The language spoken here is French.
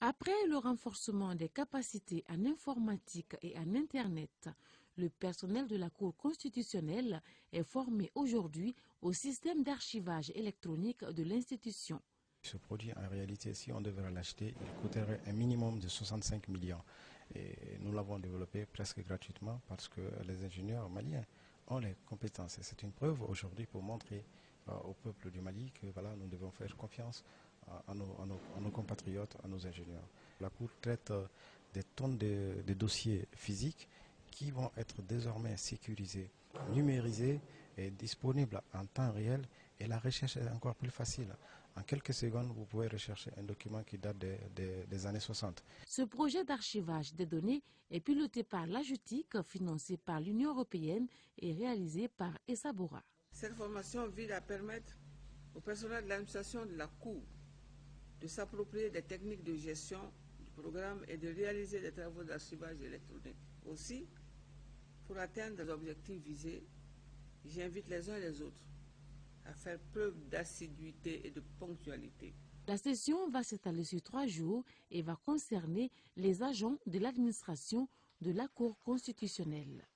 Après le renforcement des capacités en informatique et en Internet, le personnel de la Cour constitutionnelle est formé aujourd'hui au système d'archivage électronique de l'institution. Ce produit, en réalité, si on devrait l'acheter, il coûterait un minimum de 65 millions. Et nous l'avons développé presque gratuitement parce que les ingénieurs maliens ont les compétences. Et c'est une preuve aujourd'hui pour montrer euh, au peuple du Mali que voilà, nous devons faire confiance à, nos, compatriotes, à nos ingénieurs. La Cour traite euh, des tonnes de, de dossiers physiques qui vont être désormais sécurisés, numérisés et disponibles en temps réel et la recherche est encore plus facile. En quelques secondes, vous pouvez rechercher un document qui date des années 60. Ce projet d'archivage des données est piloté par l'AJUTIC, financé par l'Union européenne et réalisé par Essabora. Cette formation vise à permettre au personnel de l'administration de la Cour de s'approprier des techniques de gestion du programme et de réaliser des travaux d'archivage électronique. Aussi, pour atteindre les objectifs visés, j'invite les uns et les autres à faire preuve d'assiduité et de ponctualité. La session va s'étaler sur trois jours et va concerner les agents de l'administration de la Cour constitutionnelle.